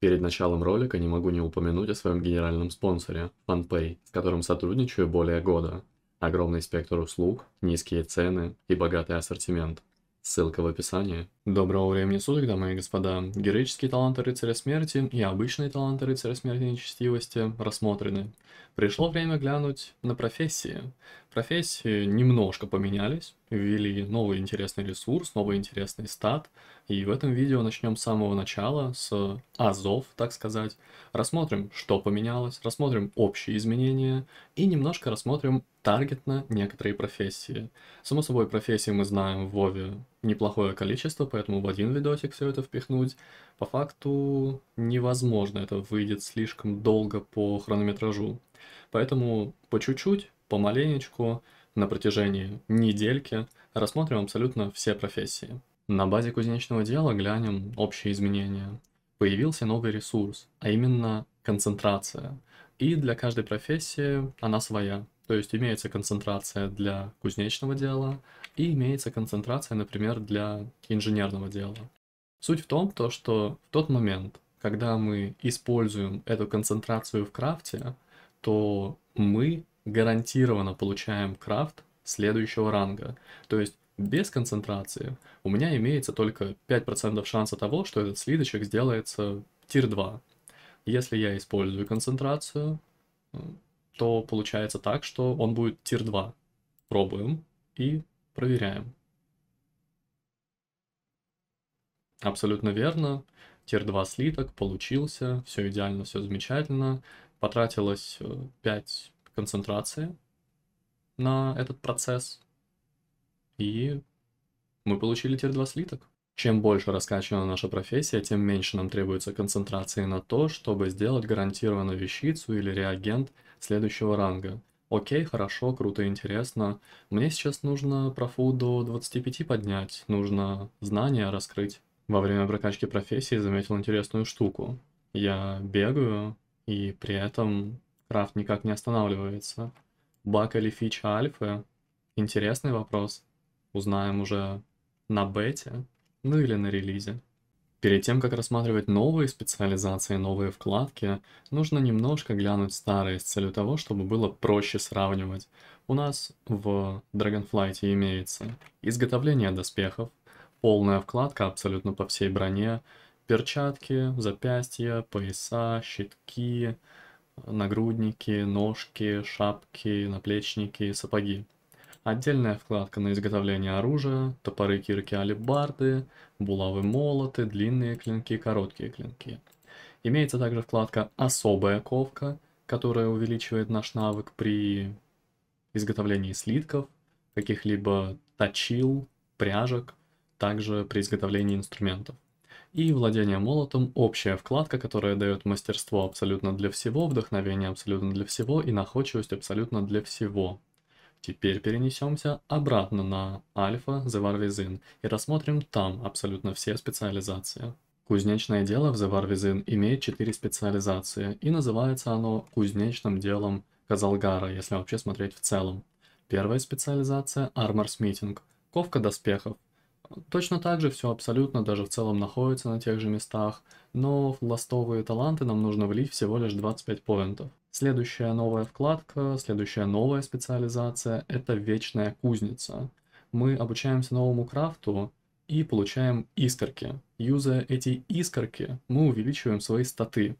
Перед началом ролика не могу не упомянуть о своем генеральном спонсоре – FunPay, с которым сотрудничаю более года. Огромный спектр услуг, низкие цены и богатый ассортимент. Ссылка в описании. Доброго времени суток, дамы и господа. Героические таланты рыцаря смерти и обычные таланты рыцаря смерти нечестивости рассмотрены. Пришло время глянуть на профессии. Профессии немножко поменялись, ввели новый интересный ресурс, новый интересный стат. И в этом видео начнем с самого начала, с азов, так сказать. Рассмотрим, что поменялось, рассмотрим общие изменения и немножко рассмотрим таргетно некоторые профессии. Само собой, профессии мы знаем в Вове неплохое количество, поэтому в один видосик все это впихнуть. По факту невозможно, это выйдет слишком долго по хронометражу. Поэтому по чуть-чуть, помаленечку, на протяжении недельки рассмотрим абсолютно все профессии. На базе кузнечного дела глянем общие изменения. Появился новый ресурс, а именно концентрация. И для каждой профессии она своя. То есть имеется концентрация для кузнечного дела и имеется концентрация, например, для инженерного дела. Суть в том, то, что в тот момент, когда мы используем эту концентрацию в крафте, то мы гарантированно получаем крафт следующего ранга. То есть без концентрации у меня имеется только 5% шанса того, что этот слиточек сделается тир 2. Если я использую концентрацию, то получается так, что он будет тир 2. Пробуем и проверяем. Абсолютно верно. Тир 2 слиток получился, все идеально, все замечательно. Потратилось 5 э, концентрации на этот процесс. И мы получили тир 2 слиток. Чем больше раскачана наша профессия, тем меньше нам требуется концентрации на то, чтобы сделать гарантированно вещицу или реагент следующего ранга. Окей, хорошо, круто, интересно. Мне сейчас нужно профу до 25 поднять, нужно знания раскрыть. Во время прокачки профессии заметил интересную штуку. Я бегаю, и при этом крафт никак не останавливается. Баг или фича альфы? Интересный вопрос. Узнаем уже на бете ну или на релизе. Перед тем, как рассматривать новые специализации, новые вкладки, нужно немножко глянуть старые с целью того, чтобы было проще сравнивать. У нас в Dragonflight имеется изготовление доспехов, полная вкладка абсолютно по всей броне, перчатки, запястья, пояса, щитки, нагрудники, ножки, шапки, наплечники, сапоги. Отдельная вкладка на изготовление оружия, топоры, кирки, алебарды, булавы, молоты, длинные клинки, короткие клинки. Имеется также вкладка «Особая ковка», которая увеличивает наш навык при изготовлении слитков, каких-либо точил, пряжек, также при изготовлении инструментов. И владение молотом – общая вкладка, которая дает мастерство абсолютно для всего, вдохновение абсолютно для всего и находчивость абсолютно для всего. Теперь перенесемся обратно на Альфа Within и рассмотрим там абсолютно все специализации. Кузнечное дело в Within имеет 4 специализации, и называется оно кузнечным делом Казалгара, если вообще смотреть в целом. Первая специализация – Smithing, ковка доспехов. Точно так же все абсолютно даже в целом находится на тех же местах, но в ластовые таланты нам нужно влить всего лишь 25 поинтов. Следующая новая вкладка, следующая новая специализация – это вечная кузница. Мы обучаемся новому крафту и получаем искорки. Юзая эти искорки, мы увеличиваем свои статы.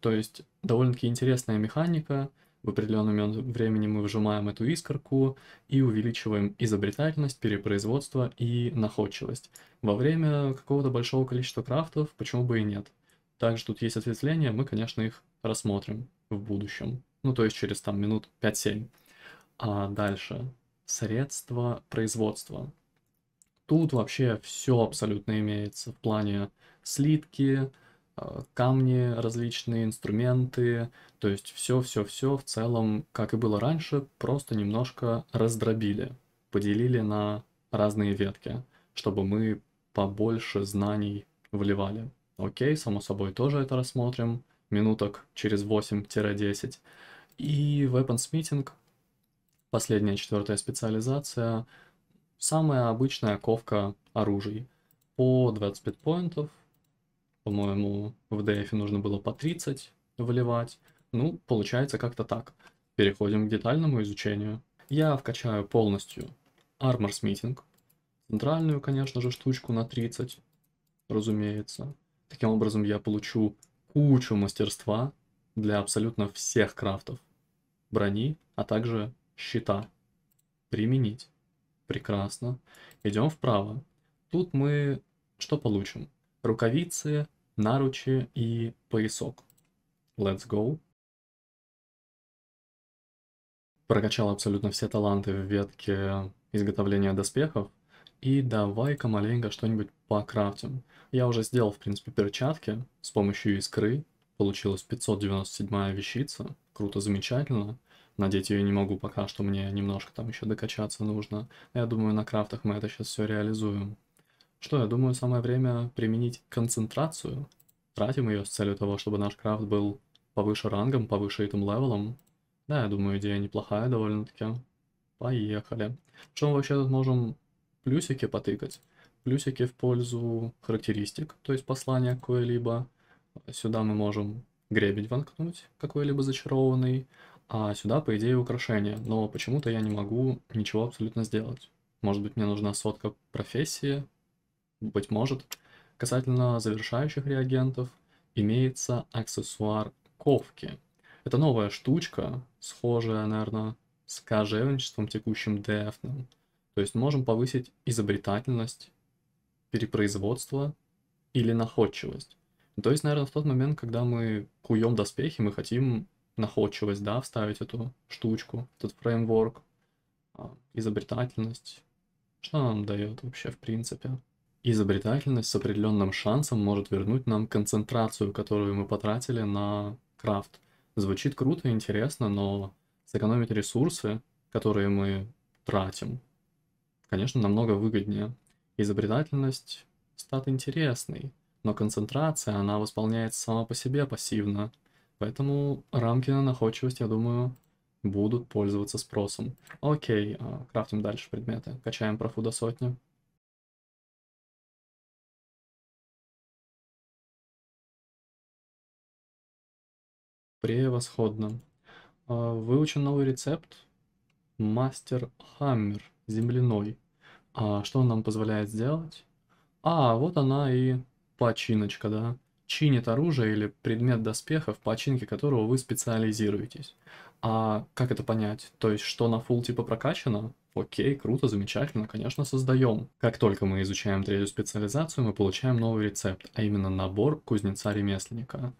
То есть довольно-таки интересная механика. В определенный момент времени мы выжимаем эту искорку и увеличиваем изобретательность, перепроизводство и находчивость. Во время какого-то большого количества крафтов, почему бы и нет. Также тут есть ответвления, мы, конечно, их рассмотрим в будущем. Ну, то есть через там минут 5-7. А дальше. Средства производства. Тут вообще все абсолютно имеется в плане слитки, камни, различные инструменты, то есть все-все-все в целом, как и было раньше, просто немножко раздробили, поделили на разные ветки, чтобы мы побольше знаний вливали. Окей, само собой тоже это рассмотрим минуток через 8-10. И Weaponsmithing, последняя четвертая специализация, самая обычная ковка оружий. По 25 поинтов, по-моему, в DF нужно было по 30 выливать. Ну, получается как-то так. Переходим к детальному изучению. Я вкачаю полностью Armor Smithing. Центральную, конечно же, штучку на 30, разумеется. Таким образом, я получу кучу мастерства для абсолютно всех крафтов. Брони, а также щита. Применить. Прекрасно. Идем вправо. Тут мы что получим? Рукавицы, наручи и поясок. Let's go. Прокачал абсолютно все таланты в ветке изготовления доспехов. И давай-ка маленько что-нибудь покрафтим. Я уже сделал, в принципе, перчатки с помощью искры. Получилась 597 вещица. Круто, замечательно. Надеть ее не могу пока что, мне немножко там еще докачаться нужно. Я думаю, на крафтах мы это сейчас все реализуем. Что, я думаю, самое время применить концентрацию. Тратим ее с целью того, чтобы наш крафт был повыше рангом, повыше этим левелом. Да, я думаю, идея неплохая довольно-таки. Поехали. Что мы вообще тут можем плюсики потыкать? Плюсики в пользу характеристик, то есть послания какое-либо. Сюда мы можем гребень воткнуть, какой-либо зачарованный. А сюда, по идее, украшение. Но почему-то я не могу ничего абсолютно сделать. Может быть, мне нужна сотка профессии. Быть может. Касательно завершающих реагентов, имеется аксессуар ковки. Это новая штучка, схожая, наверное, с кожевничеством текущим дефным. То есть можем повысить изобретательность, перепроизводство или находчивость. То есть, наверное, в тот момент, когда мы куем доспехи, мы хотим находчивость, да, вставить эту штучку, этот фреймворк, а, изобретательность. Что нам дает вообще в принципе? Изобретательность с определенным шансом может вернуть нам концентрацию, которую мы потратили на крафт. Звучит круто и интересно, но сэкономить ресурсы, которые мы тратим, конечно, намного выгоднее. Изобретательность стат интересный, но концентрация, она восполняется сама по себе пассивно. Поэтому рамки на находчивость, я думаю, будут пользоваться спросом. Окей, а, крафтим дальше предметы. Качаем профу до сотни. Превосходно. А, выучен новый рецепт. Мастер Хаммер земляной. А что он нам позволяет сделать? А, вот она и починочка, да чинит оружие или предмет доспеха, в починке которого вы специализируетесь. А как это понять? То есть, что на фул типа прокачано? Окей, круто, замечательно, конечно, создаем. Как только мы изучаем третью специализацию, мы получаем новый рецепт, а именно набор кузнеца-ремесленника.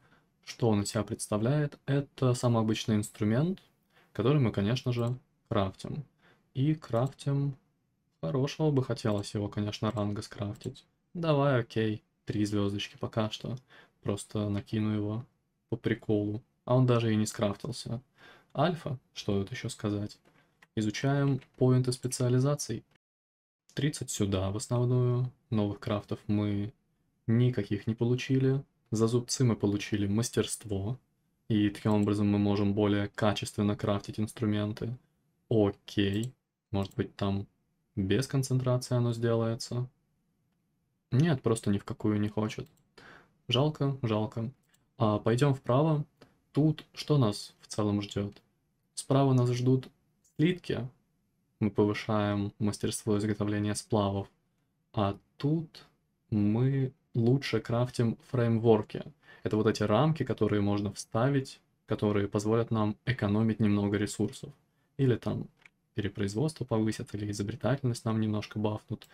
Что он из себя представляет? Это самый обычный инструмент, который мы, конечно же, крафтим. И крафтим... Хорошего бы хотелось его, конечно, ранга скрафтить. Давай, окей три звездочки пока что. Просто накину его по приколу. А он даже и не скрафтился. Альфа, что тут еще сказать? Изучаем поинты специализаций. 30 сюда в основную. Новых крафтов мы никаких не получили. За зубцы мы получили мастерство. И таким образом мы можем более качественно крафтить инструменты. Окей. Может быть там без концентрации оно сделается. Нет, просто ни в какую не хочет. Жалко, жалко. А пойдем вправо. Тут что нас в целом ждет? Справа нас ждут слитки. Мы повышаем мастерство изготовления сплавов. А тут мы лучше крафтим фреймворки. Это вот эти рамки, которые можно вставить, которые позволят нам экономить немного ресурсов. Или там перепроизводство повысят или изобретательность нам немножко бафнут.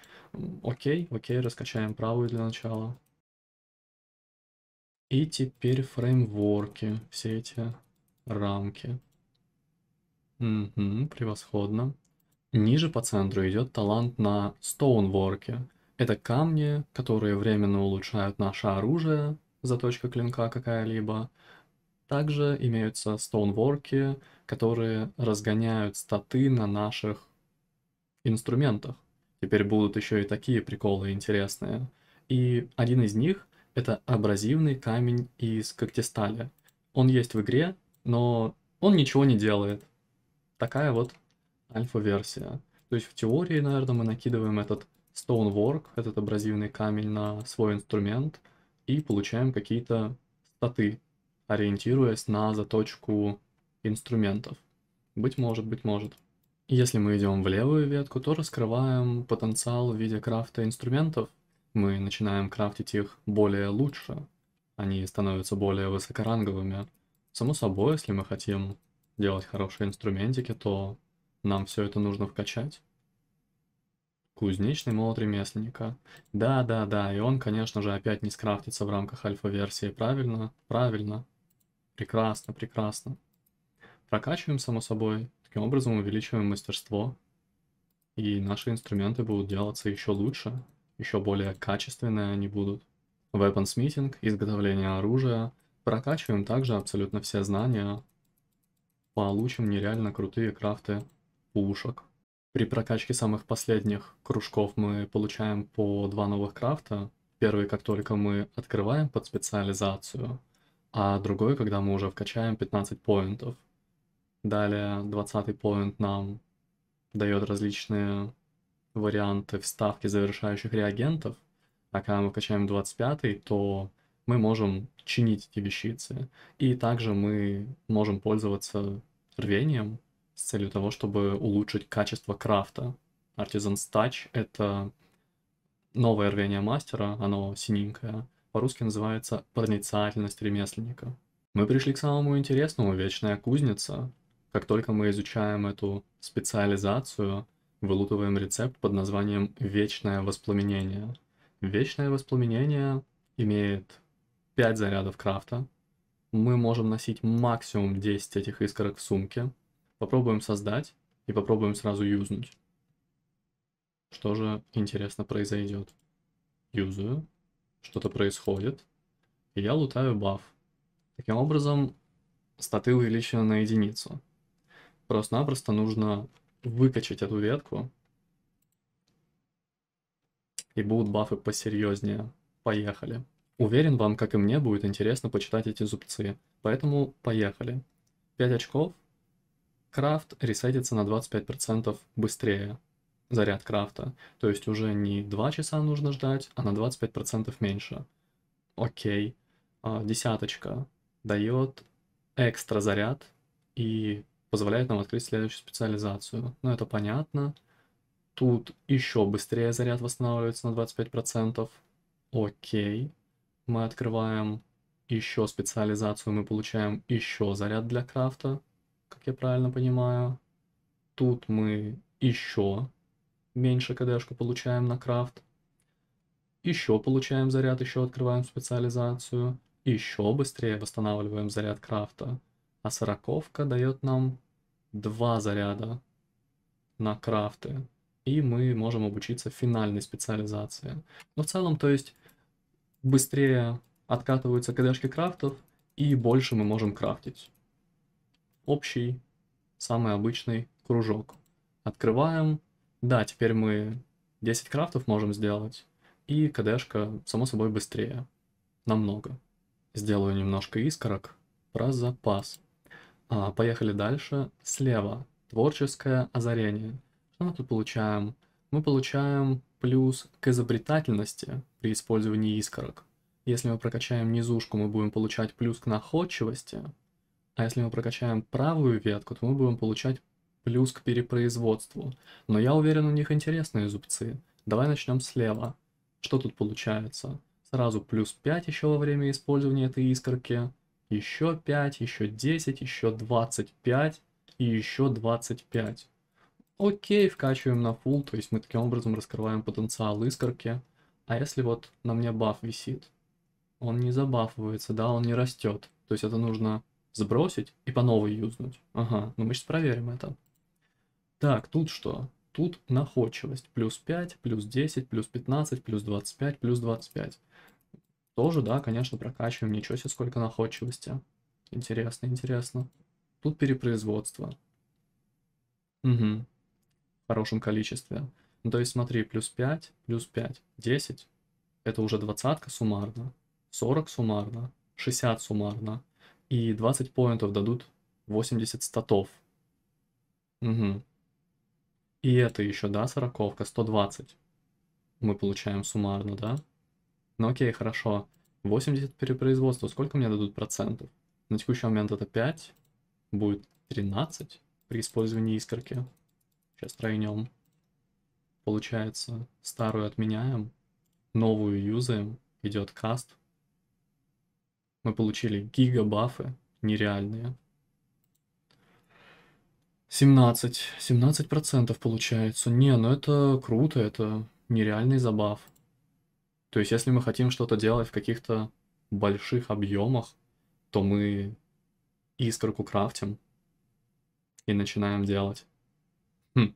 Окей, окей, раскачаем правую для начала. И теперь фреймворки, все эти рамки. Угу, превосходно. Ниже по центру идет талант на стоунворке. Это камни, которые временно улучшают наше оружие, заточка клинка какая-либо, также имеются стоунворки, которые разгоняют статы на наших инструментах. Теперь будут еще и такие приколы интересные. И один из них — это абразивный камень из когтестали. Он есть в игре, но он ничего не делает. Такая вот альфа-версия. То есть в теории, наверное, мы накидываем этот stonework, этот абразивный камень на свой инструмент, и получаем какие-то статы, ориентируясь на заточку инструментов. Быть может, быть может. Если мы идем в левую ветку, то раскрываем потенциал в виде крафта инструментов. Мы начинаем крафтить их более лучше. Они становятся более высокоранговыми. Само собой, если мы хотим делать хорошие инструментики, то нам все это нужно вкачать. Кузнечный молот ремесленника. Да, да, да, и он, конечно же, опять не скрафтится в рамках альфа-версии, правильно? Правильно. Прекрасно, прекрасно. Прокачиваем, само собой. Таким образом увеличиваем мастерство. И наши инструменты будут делаться еще лучше, еще более качественные они будут. Weaponsmithing, изготовление оружия. Прокачиваем также абсолютно все знания. Получим нереально крутые крафты пушек. При прокачке самых последних кружков мы получаем по два новых крафта. Первый, как только мы открываем под специализацию, а другой, когда мы уже вкачаем 15 поинтов. Далее 20 поинт нам дает различные варианты вставки завершающих реагентов. А когда мы качаем 25, то мы можем чинить эти вещицы. И также мы можем пользоваться рвением с целью того, чтобы улучшить качество крафта. Artisan's Touch — это новое рвение мастера, оно синенькое. По-русски называется проницательность ремесленника. Мы пришли к самому интересному — вечная кузница. Как только мы изучаем эту специализацию, вылутываем рецепт под названием «Вечное воспламенение». Вечное воспламенение имеет 5 зарядов крафта. Мы можем носить максимум 10 этих искорок в сумке. Попробуем создать и попробуем сразу юзнуть. Что же, интересно, произойдет? Юзаю, что-то происходит, и я лутаю баф. Таким образом, статы увеличены на единицу. Просто-напросто нужно выкачать эту ветку. И будут бафы посерьезнее. Поехали. Уверен, вам, как и мне, будет интересно почитать эти зубцы. Поэтому поехали. 5 очков. Крафт ресетится на 25% быстрее. Заряд крафта. То есть уже не 2 часа нужно ждать, а на 25% меньше. Окей. А, десяточка дает экстра заряд и позволяет нам открыть следующую специализацию. Ну, это понятно. Тут еще быстрее заряд восстанавливается на 25%. Окей. Мы открываем еще специализацию, мы получаем еще заряд для крафта, как я правильно понимаю. Тут мы еще меньше КДшку получаем на крафт. Еще получаем заряд, еще открываем специализацию. Еще быстрее восстанавливаем заряд крафта. А сороковка дает нам два заряда на крафты, и мы можем обучиться финальной специализации. Но в целом, то есть, быстрее откатываются кдшки крафтов, и больше мы можем крафтить. Общий, самый обычный кружок. Открываем. Да, теперь мы 10 крафтов можем сделать, и кдшка, само собой, быстрее. Намного. Сделаю немножко искорок про запас. А, поехали дальше. Слева. Творческое озарение. Что мы тут получаем? Мы получаем плюс к изобретательности при использовании искорок. Если мы прокачаем низушку, мы будем получать плюс к находчивости. А если мы прокачаем правую ветку, то мы будем получать плюс к перепроизводству. Но я уверен, у них интересные зубцы. Давай начнем слева. Что тут получается? Сразу плюс 5 еще во время использования этой искорки еще 5, еще 10, еще 25 и еще 25. Окей, вкачиваем на full, то есть мы таким образом раскрываем потенциал искорки. А если вот на мне баф висит, он не забафывается, да, он не растет. То есть это нужно сбросить и по новой юзнуть. Ага, ну мы сейчас проверим это. Так, тут что? Тут находчивость. Плюс 5, плюс 10, плюс 15, плюс 25, плюс 25. Тоже, да, конечно, прокачиваем. Ничего себе, сколько находчивости. Интересно, интересно. Тут перепроизводство. Угу. В хорошем количестве. Ну, то есть смотри, плюс 5, плюс 5, 10. Это уже двадцатка суммарно. 40 суммарно, 60 суммарно. И 20 поинтов дадут 80 статов. Угу. И это еще, да, сороковка, 120. Мы получаем суммарно, да? Ну окей, хорошо. 80 перепроизводства. Сколько мне дадут процентов? На текущий момент это 5. Будет 13 при использовании искорки. Сейчас тройнем. Получается, старую отменяем, новую юзаем, идет каст. Мы получили гигабафы нереальные. 17. 17% получается. Не, ну это круто, это нереальный забав. То есть, если мы хотим что-то делать в каких-то больших объемах, то мы искорку крафтим и начинаем делать. Хм.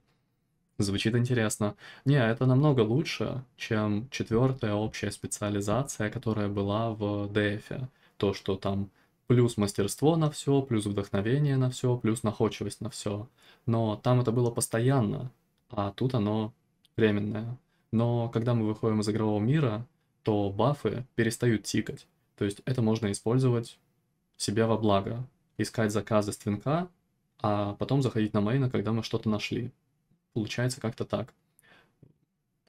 Звучит интересно. Не, это намного лучше, чем четвертая общая специализация, которая была в DF. То, что там плюс мастерство на все, плюс вдохновение на все, плюс находчивость на все. Но там это было постоянно, а тут оно временное. Но когда мы выходим из игрового мира, то бафы перестают тикать. То есть это можно использовать себе во благо. Искать заказы с твинка, а потом заходить на мейна, когда мы что-то нашли. Получается как-то так.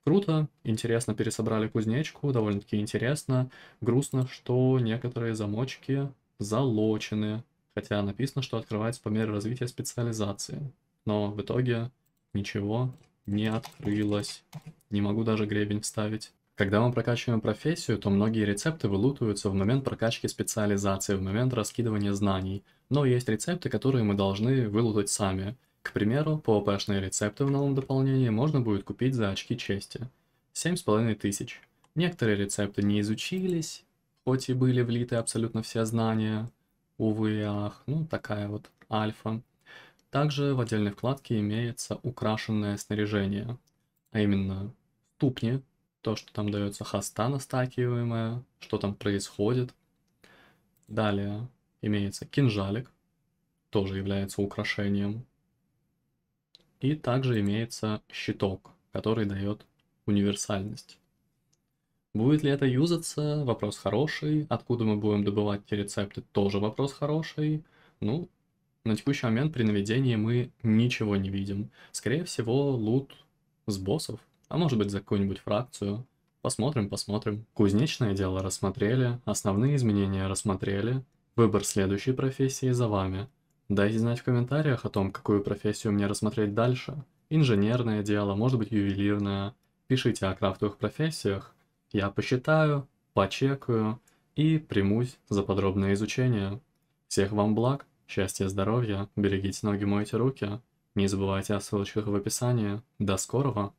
Круто, интересно пересобрали кузнечку, довольно-таки интересно. Грустно, что некоторые замочки залочены, хотя написано, что открывается по мере развития специализации. Но в итоге ничего не открылось. Не могу даже гребень вставить. Когда мы прокачиваем профессию, то многие рецепты вылутываются в момент прокачки специализации, в момент раскидывания знаний. Но есть рецепты, которые мы должны вылутать сами. К примеру, PvP-шные рецепты в новом дополнении можно будет купить за очки чести. 7,5 тысяч. Некоторые рецепты не изучились, хоть и были влиты абсолютно все знания. Увы и ах, ну такая вот альфа. Также в отдельной вкладке имеется украшенное снаряжение, а именно ступни, то, что там дается хоста настакиваемая, что там происходит. Далее имеется кинжалик, тоже является украшением. И также имеется щиток, который дает универсальность. Будет ли это юзаться? Вопрос хороший. Откуда мы будем добывать эти рецепты? Тоже вопрос хороший. Ну, на текущий момент при наведении мы ничего не видим. Скорее всего, лут с боссов а может быть за какую-нибудь фракцию. Посмотрим, посмотрим. Кузнечное дело рассмотрели, основные изменения рассмотрели. Выбор следующей профессии за вами. Дайте знать в комментариях о том, какую профессию мне рассмотреть дальше. Инженерное дело, может быть ювелирное. Пишите о крафтовых профессиях. Я посчитаю, почекаю и примусь за подробное изучение. Всех вам благ, счастья, здоровья, берегите ноги, мойте руки. Не забывайте о ссылочках в описании. До скорого!